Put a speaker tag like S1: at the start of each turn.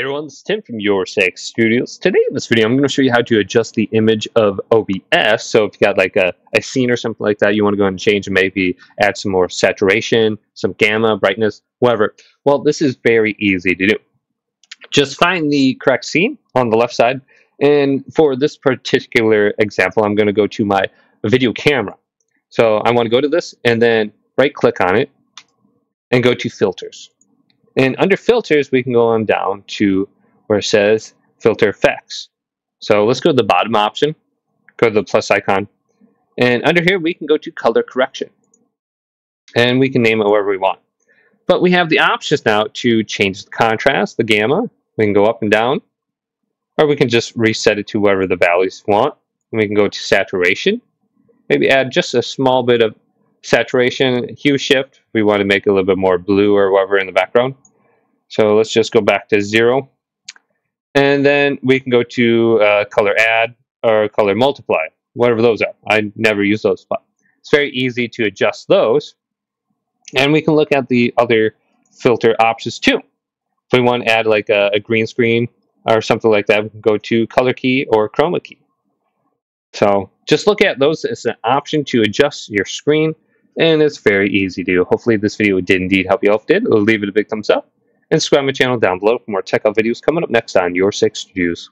S1: Everyone, this is Tim from Your Six Studios. Today in this video, I'm going to show you how to adjust the image of OBS. So if you got like a, a scene or something like that, you want to go and change and maybe add some more saturation, some gamma, brightness, whatever. Well, this is very easy to do. Just find the correct scene on the left side. And for this particular example, I'm going to go to my video camera. So I want to go to this and then right click on it and go to filters. And under filters, we can go on down to where it says filter effects. So let's go to the bottom option, go to the plus icon. And under here, we can go to color correction. And we can name it wherever we want. But we have the options now to change the contrast, the gamma. We can go up and down. Or we can just reset it to whatever the values want. And we can go to saturation. Maybe add just a small bit of saturation, hue shift. We want to make a little bit more blue or whatever in the background. So let's just go back to zero. And then we can go to uh, color add or color multiply, whatever those are. I never use those, but it's very easy to adjust those. And we can look at the other filter options too. If we want to add like a, a green screen or something like that, we can go to color key or chroma key. So just look at those as an option to adjust your screen and it's very easy to do. Hopefully this video did indeed help you out. If did, leave it a big thumbs up and subscribe my channel down below for more tech out videos coming up next on Your Six Studios.